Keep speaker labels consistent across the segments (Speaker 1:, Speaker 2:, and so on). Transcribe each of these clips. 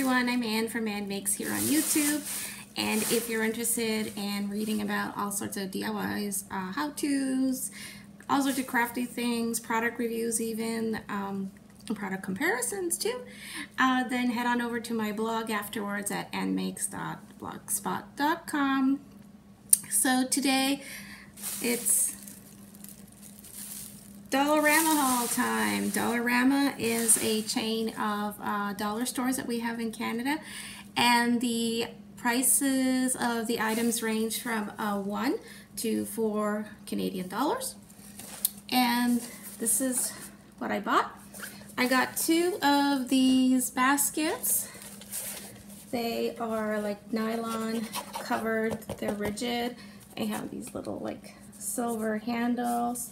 Speaker 1: everyone, I'm Ann from Ann Makes here on YouTube. And if you're interested in reading about all sorts of DIYs, uh, how-tos, all sorts of crafty things, product reviews even, um, product comparisons too, uh, then head on over to my blog afterwards at annmakes.blogspot.com. So today it's Dollarama haul time. Dollarama is a chain of uh, dollar stores that we have in Canada and the prices of the items range from uh, 1 to 4 Canadian dollars. And this is what I bought. I got two of these baskets. They are like nylon covered, they're rigid. They have these little like silver handles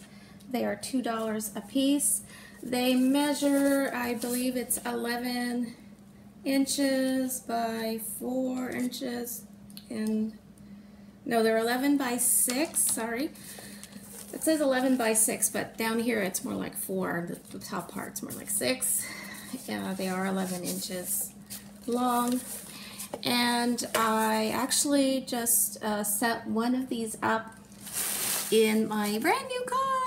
Speaker 1: they are $2 a piece. They measure, I believe it's 11 inches by 4 inches. And no, they're 11 by 6, sorry. It says 11 by 6, but down here it's more like 4. The, the top part's more like 6. Yeah, they are 11 inches long. And I actually just uh, set one of these up in my brand new car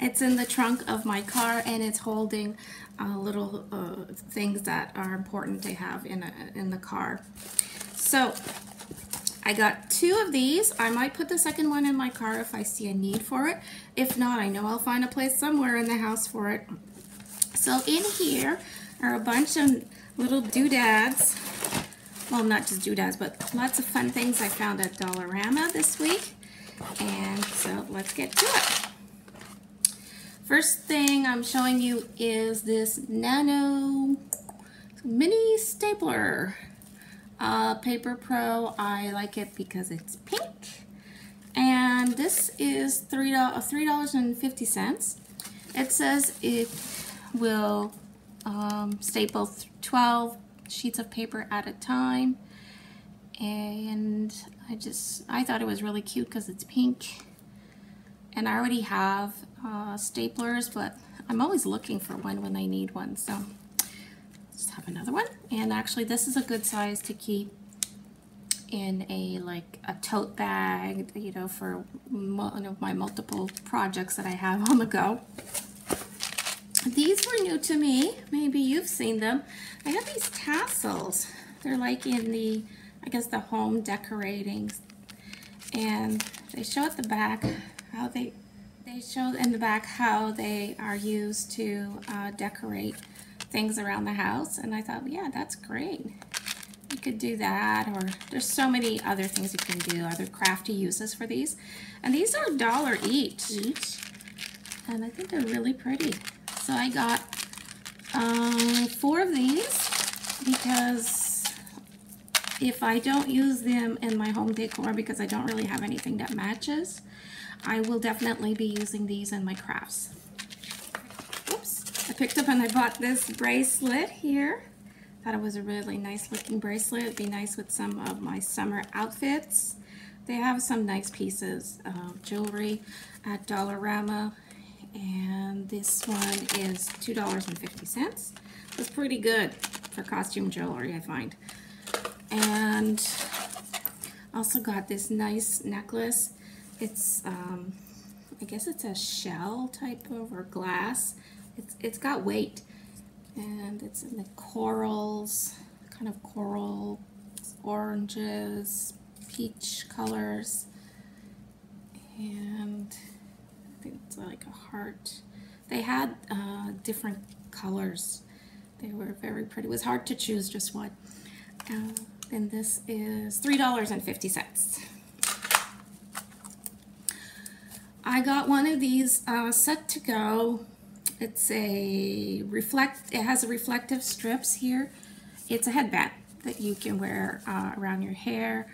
Speaker 1: it's in the trunk of my car and it's holding uh, little uh, things that are important to have in, a, in the car. So I got two of these. I might put the second one in my car if I see a need for it. If not, I know I'll find a place somewhere in the house for it. So in here are a bunch of little doodads. Well, not just doodads, but lots of fun things I found at Dollarama this week. And so let's get to it. First thing I'm showing you is this Nano mini stapler. Uh, Paper Pro, I like it because it's pink. And this is $3.50. It says it will um, staple 12 sheets of paper at a time. And I just, I thought it was really cute because it's pink. And I already have uh, staplers, but I'm always looking for one when I need one. So let's have another one. And actually this is a good size to keep in a like a tote bag, you know, for one of my multiple projects that I have on the go. These were new to me. Maybe you've seen them. I have these tassels. They're like in the, I guess the home decorating. And they show at the back how they they showed in the back how they are used to uh, decorate things around the house and I thought, yeah, that's great. You could do that or there's so many other things you can do, other crafty uses for these. And these are a dollar each. Each. And I think they're really pretty. So I got um, four of these because if I don't use them in my home decor because I don't really have anything that matches, I will definitely be using these in my crafts. Oops, I picked up and I bought this bracelet here. Thought it was a really nice looking bracelet. It'd be nice with some of my summer outfits. They have some nice pieces of jewelry at Dollarama. And this one is $2.50. It's pretty good for costume jewelry, I find. And also got this nice necklace. It's, um, I guess it's a shell type of, or glass. It's, it's got weight and it's in the corals, kind of coral, oranges, peach colors, and I think it's like a heart. They had uh, different colors. They were very pretty. It was hard to choose just one. Uh, and this is $3.50. I got one of these uh, set to go. It's a reflect, it has a reflective strips here. It's a headband that you can wear uh, around your hair,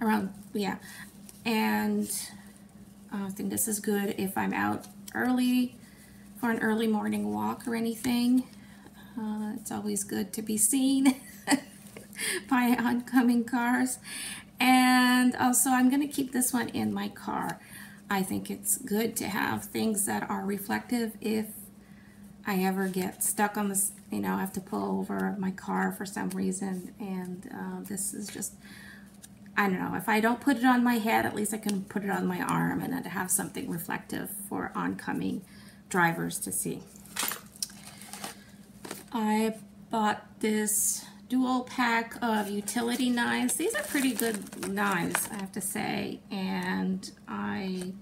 Speaker 1: around, yeah. And uh, I think this is good if I'm out early for an early morning walk or anything. Uh, it's always good to be seen by oncoming cars. And also I'm gonna keep this one in my car. I think it's good to have things that are reflective if I ever get stuck on this, you know, I have to pull over my car for some reason, and uh, this is just, I don't know, if I don't put it on my head, at least I can put it on my arm and have something reflective for oncoming drivers to see. I bought this dual pack of utility knives. These are pretty good knives, I have to say, and I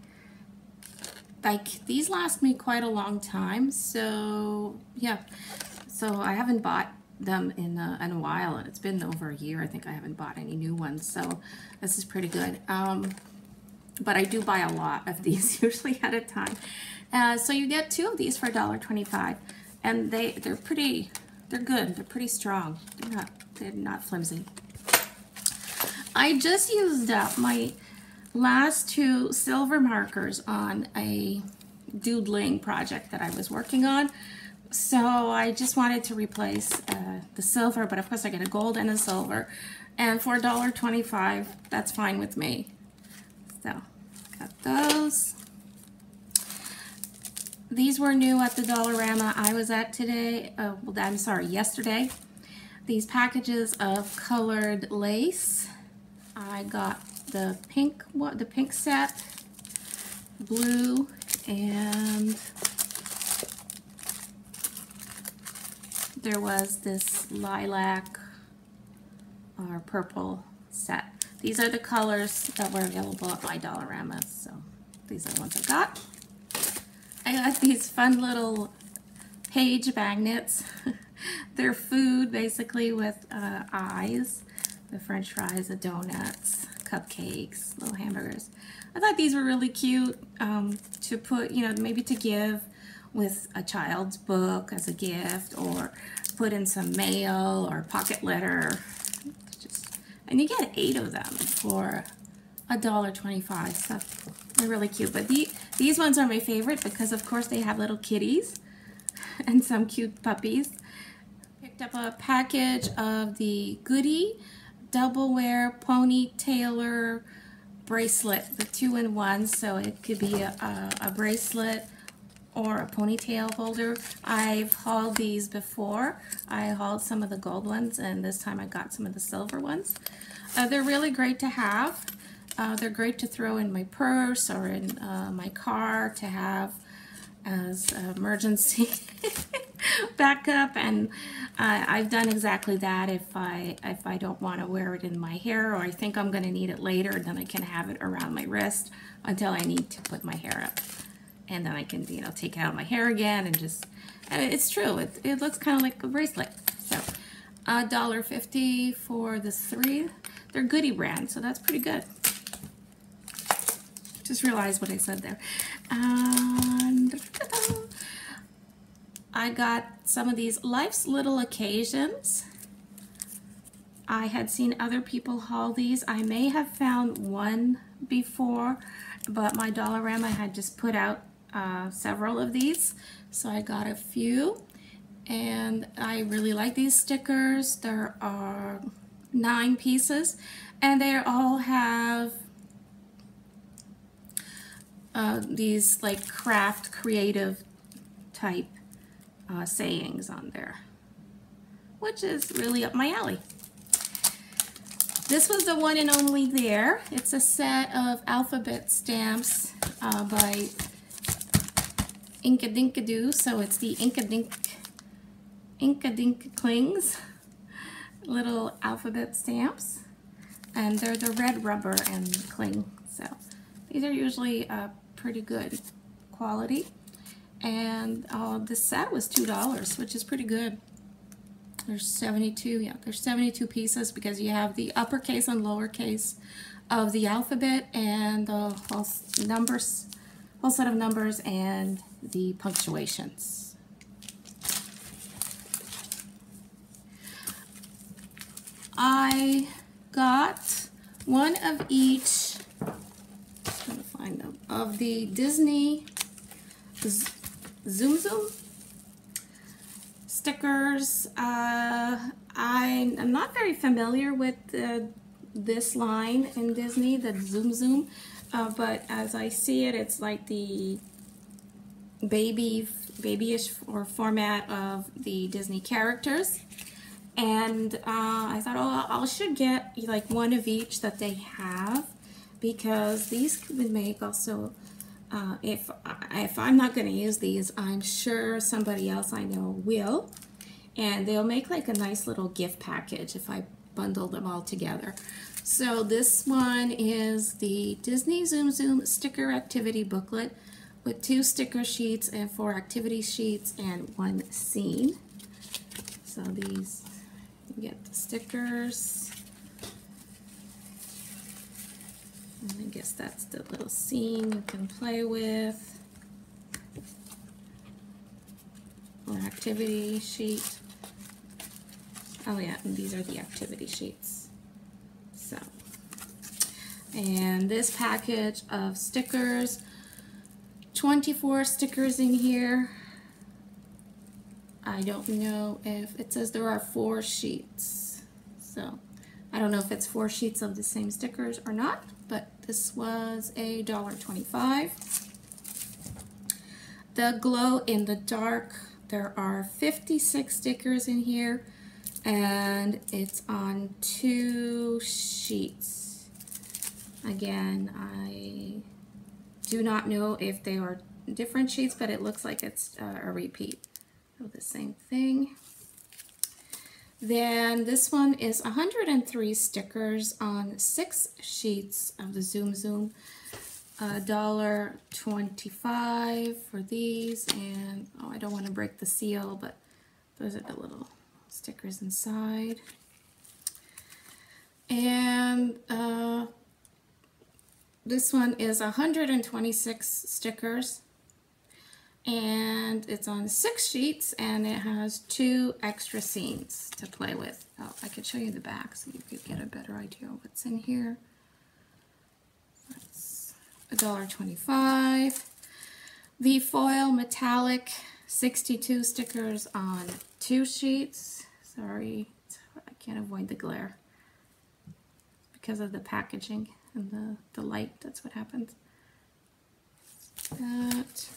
Speaker 1: like these last me quite a long time. So yeah, so I haven't bought them in a, in a while, and it's been over a year. I think I haven't bought any new ones, so this is pretty good. Um, but I do buy a lot of these, usually at a time. Uh, so you get two of these for $1.25, and they they're pretty they're good. They're pretty strong. They're not they're not flimsy. I just used up my last two silver markers on a doodling project that I was working on. So I just wanted to replace uh, the silver, but of course I get a gold and a silver. And for $1.25, that's fine with me. So, got those. These were new at the Dollarama I was at today, uh, well, I'm sorry, yesterday. These packages of colored lace. I got the pink what the pink set, blue, and there was this lilac or purple set. These are the colors that were available at my Dollarama, so these are the ones I got. I got these fun little page magnets. They're food, basically, with uh, eyes. The french fries, the donuts, cupcakes, little hamburgers. I thought these were really cute um, to put, you know, maybe to give with a child's book as a gift or put in some mail or pocket letter. Just, and you get eight of them for a dollar twenty-five. So they're really cute. But the, these ones are my favorite because, of course, they have little kitties and some cute puppies. Picked up a package of the Goody double wear ponytailer bracelet, the two-in-one, so it could be a, a, a, bracelet or a ponytail holder. I've hauled these before. I hauled some of the gold ones, and this time I got some of the silver ones. Uh, they're really great to have. Uh, they're great to throw in my purse or in uh, my car to have as emergency backup. And uh, I've done exactly that if I if I don't want to wear it in my hair or I think I'm going to need it later then I can have it around my wrist until I need to put my hair up. And then I can you know take out my hair again and just and it's true it, it looks kind of like a bracelet. So a dollar fifty for the three. They're goody brand so that's pretty good just realized what I said there and I got some of these Life's Little Occasions. I had seen other people haul these. I may have found one before, but my Dollarama had just put out uh, several of these. So I got a few. And I really like these stickers. There are nine pieces. And they all have uh, these like craft creative type uh, sayings on there, which is really up my alley. This was the one and only there. It's a set of alphabet stamps uh, by Inkadinkado, so it's the Inkadink Inkadink Klings little alphabet stamps, and they're the red rubber and cling. So these are usually uh, pretty good quality. And uh, the set was $2, which is pretty good. There's 72, yeah, there's 72 pieces because you have the uppercase and lowercase of the alphabet and the whole numbers, whole set of numbers and the punctuations. I got one of each of the Disney Tsum Tsum stickers. Uh, I am not very familiar with uh, this line in Disney, the Tsum Tsum, uh, but as I see it, it's like the baby, babyish or format of the Disney characters. And uh, I thought, oh, I should get like one of each that they have because these would make also, uh, if, if I'm not going to use these, I'm sure somebody else I know will. And they'll make like a nice little gift package if I bundle them all together. So this one is the Disney Tsum Tsum sticker activity booklet with two sticker sheets and four activity sheets and one scene. So these, you get the stickers. And I guess that's the little scene you can play with. Or activity sheet. Oh yeah, and these are the activity sheets. So, and this package of stickers 24 stickers in here. I don't know if it says there are four sheets. So I don't know if it's four sheets of the same stickers or not, this was a dollar twenty-five. The glow in the dark, there are 56 stickers in here and it's on two sheets. Again, I do not know if they are different sheets, but it looks like it's uh, a repeat of the same thing. Then this one is 103 stickers on six sheets of the Tsum Tsum. dollar twenty-five for these, and oh, I don't want to break the seal, but those are the little stickers inside. And uh, this one is 126 stickers and it's on six sheets and it has two extra scenes to play with. Oh, I could show you the back so you could get a better idea of what's in here. That's $1.25. The foil metallic 62 stickers on two sheets. Sorry, I can't avoid the glare because of the packaging and the, the light, that's what happens. That.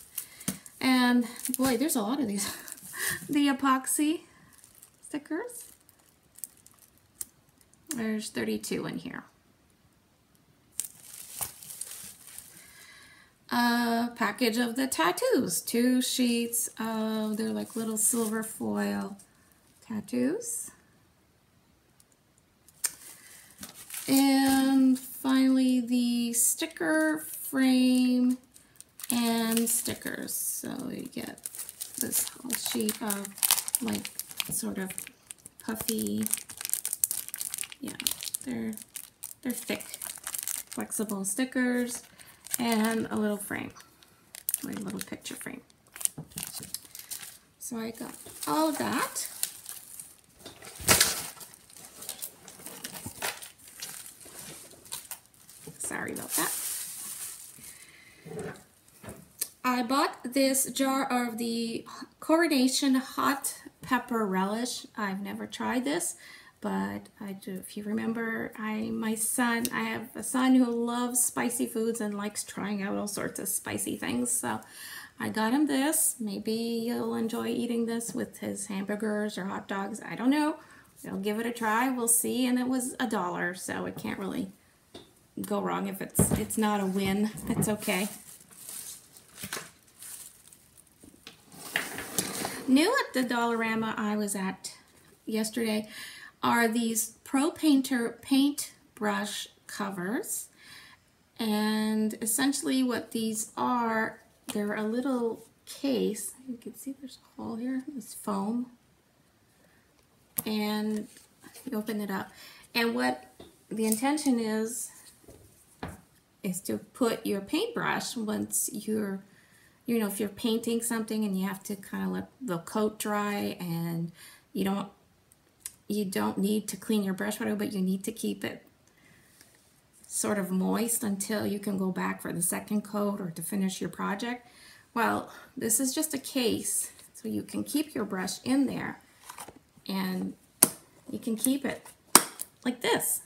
Speaker 1: And boy, there's a lot of these. the epoxy stickers. There's 32 in here. A package of the tattoos. Two sheets of, they're like little silver foil tattoos. And finally the sticker frame stickers. So you get this whole sheet of like sort of puffy, yeah, they're, they're thick, flexible stickers and a little frame, like a little picture frame. So I got all of that. Sorry about that. I bought this jar of the Coronation Hot Pepper Relish. I've never tried this, but I do, if you remember, I my son, I have a son who loves spicy foods and likes trying out all sorts of spicy things. So I got him this. Maybe he'll enjoy eating this with his hamburgers or hot dogs. I don't know. We'll give it a try. We'll see. And it was a dollar, so it can't really go wrong if it's it's not a win. That's okay. New at the Dollarama I was at yesterday are these Pro Painter paint brush covers. And essentially what these are, they're a little case. You can see there's a hole here. It's foam. And you open it up. And what the intention is is to put your paintbrush once you're, you know, if you're painting something and you have to kind of let the coat dry and you don't, you don't need to clean your brush whatever, but you need to keep it sort of moist until you can go back for the second coat or to finish your project. Well, this is just a case so you can keep your brush in there and you can keep it like this.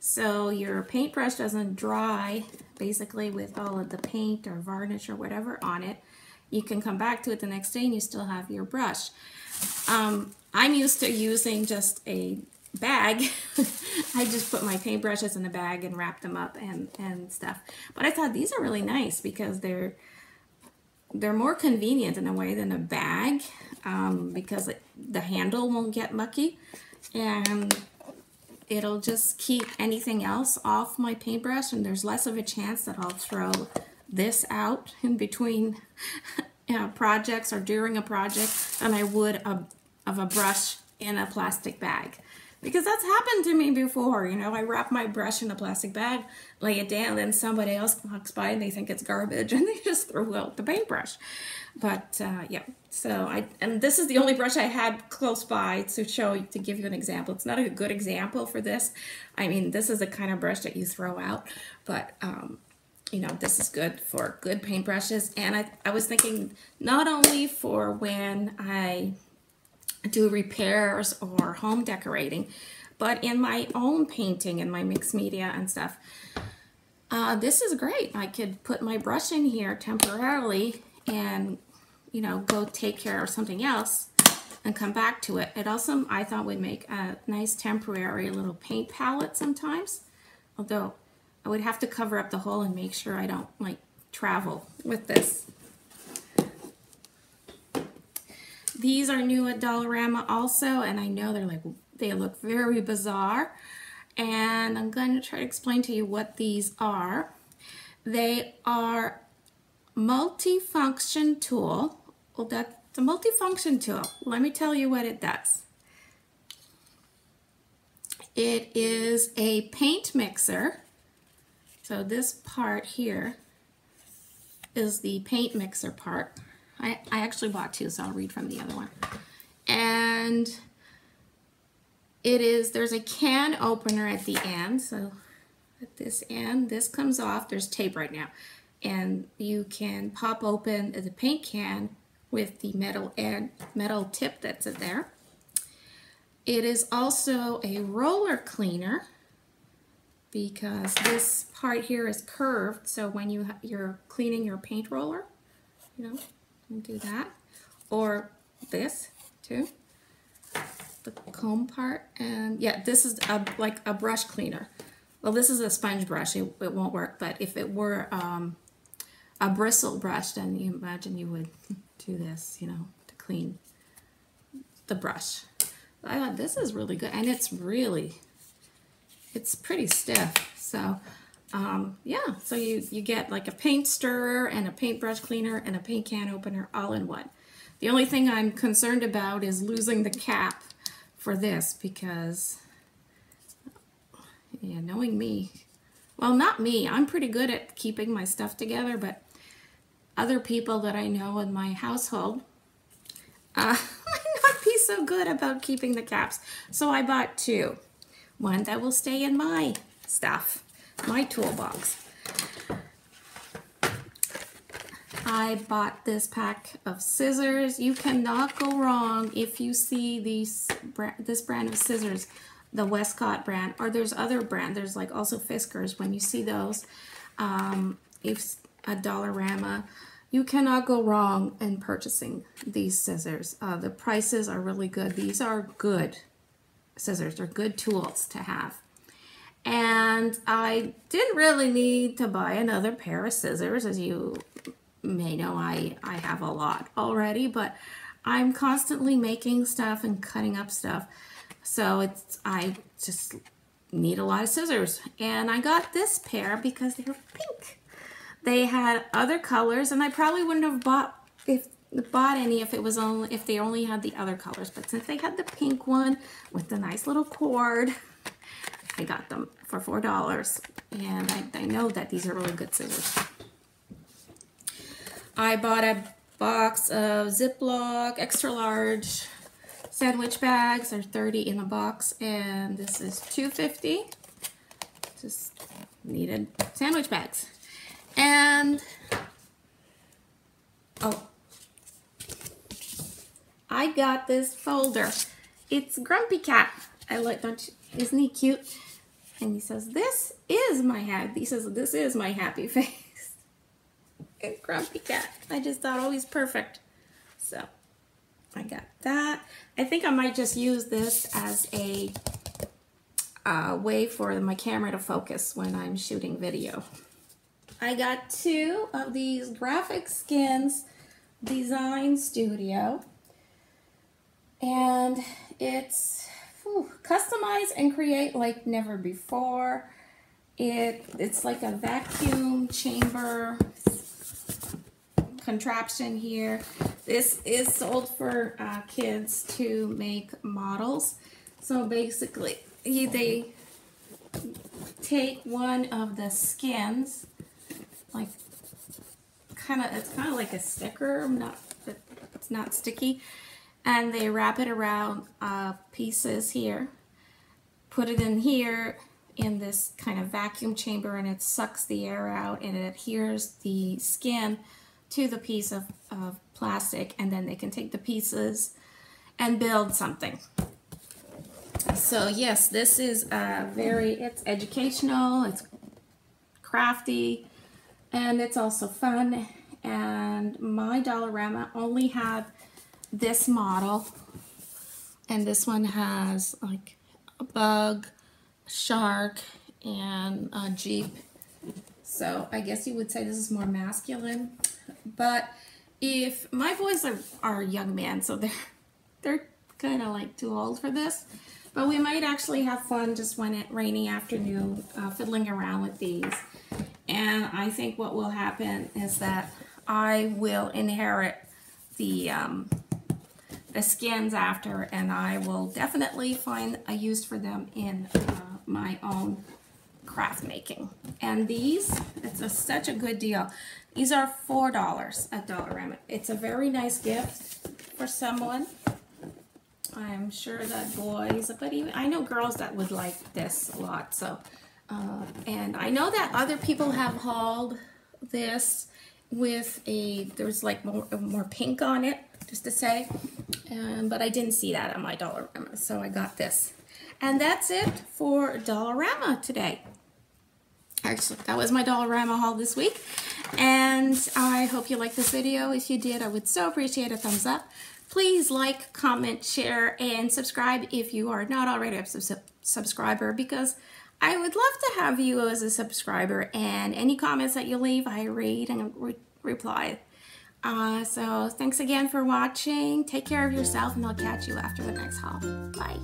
Speaker 1: So your paintbrush doesn't dry basically with all of the paint or varnish or whatever on it. you can come back to it the next day and you still have your brush. Um, I'm used to using just a bag. I just put my paintbrushes in a bag and wrap them up and, and stuff. But I thought these are really nice because they're they're more convenient in a way than a bag um, because it, the handle won't get mucky and it'll just keep anything else off my paintbrush and there's less of a chance that I'll throw this out in between you know, uh, projects or during a project than I would a, of a brush in a plastic bag. Because that's happened to me before, you know, I wrap my brush in a plastic bag, lay it down, then somebody else walks by and they think it's garbage and they just throw out the paintbrush. But uh, yeah, so I, and this is the only brush I had close by to show, to give you an example. It's not a good example for this. I mean, this is the kind of brush that you throw out, but um, you know, this is good for good paintbrushes. And I, I was thinking not only for when I do repairs or home decorating, but in my own painting and my mixed media and stuff. Uh, this is great. I could put my brush in here temporarily and, you know, go take care of something else and come back to it. It also, I thought, would make a nice temporary little paint palette sometimes. Although I would have to cover up the hole and make sure I don't, like, travel with this. These are new at Dollarama also, and I know they're like, they look very bizarre. And I'm going to try to explain to you what these are. They are multi-function tool. Well, that's a multi-function tool. Let me tell you what it does. It is a paint mixer. So this part here is the paint mixer part. I, I actually bought two, so I'll read from the other one. And it is, there's a can opener at the end. So at this end, this comes off. There's tape right now. And you can pop open the paint can with the metal and metal tip that's in there. It is also a roller cleaner because this part here is curved. So when you you're cleaning your paint roller, you know, and do that. Or this too, the comb part. And yeah, this is a, like a brush cleaner. Well, this is a sponge brush. It, it won't work, but if it were um, a bristle brush, then you imagine you would do this, you know, to clean the brush. I thought this is really good, and it's really, it's pretty stiff. So um, yeah, so you, you get like a paint stirrer and a paintbrush cleaner and a paint can opener all in one. The only thing I'm concerned about is losing the cap for this because, yeah, knowing me, well, not me, I'm pretty good at keeping my stuff together, but other people that I know in my household uh, might not be so good about keeping the caps. So I bought two. One that will stay in my stuff my toolbox. I bought this pack of scissors. You cannot go wrong if you see these this brand of scissors, the Westcott brand, or there's other brand. There's like also Fiskars. When you see those, um, if a Dollarama, you cannot go wrong in purchasing these scissors. Uh, the prices are really good. These are good scissors. They're good tools to have. And I didn't really need to buy another pair of scissors. As you may know, I, I have a lot already, but I'm constantly making stuff and cutting up stuff. So it's I just need a lot of scissors. And I got this pair because they were pink. They had other colors and I probably wouldn't have bought if bought any if it was only if they only had the other colors. But since they had the pink one with the nice little cord, I got them for $4 and I, I know that these are really good scissors. I bought a box of Ziploc extra large sandwich bags. They're 30 in a box and this is 250. Just needed sandwich bags. And oh, I got this folder. It's Grumpy Cat. I like, don't you, isn't he cute? And he says, this is my happy, he says, this is my happy face. and Grumpy Cat. I just thought always perfect. So I got that. I think I might just use this as a uh, way for my camera to focus when I'm shooting video. I got two of these Graphic Skins Design Studio. And it's customize and create like never before. It It's like a vacuum chamber contraption here. This is sold for uh, kids to make models. So basically, they take one of the skins, like kind of, it's kind of like a sticker, not, it's not sticky, and they wrap it around uh, pieces here, put it in here in this kind of vacuum chamber and it sucks the air out and it adheres the skin to the piece of, of plastic and then they can take the pieces and build something. So yes, this is a very, it's educational, it's crafty, and it's also fun. And my Dollarama only had this model, and this one has like a bug, shark, and a jeep. So I guess you would say this is more masculine. But if my boys are, are young men, so they're they're kind of like too old for this. But we might actually have fun just one rainy afternoon uh, fiddling around with these. And I think what will happen is that I will inherit the um, the skins after and I will definitely find a use for them in uh, my own craft making. And these, it's a, such a good deal. These are $4 at Dollarama. It's a very nice gift for someone. I'm sure that boys, but even I know girls that would like this a lot. So, uh, and I know that other people have hauled this with a there's like more more pink on it, just to say. Um, but I didn't see that on my Dollarama, so I got this. And that's it for Dollarama today. Actually, that was my Dollarama haul this week. And I hope you liked this video. If you did, I would so appreciate a thumbs up. Please like, comment, share, and subscribe if you are not already a sub subscriber because I would love to have you as a subscriber and any comments that you leave, I read and re reply. Uh, so thanks again for watching. Take care of yourself and I'll catch you after the next haul. Bye.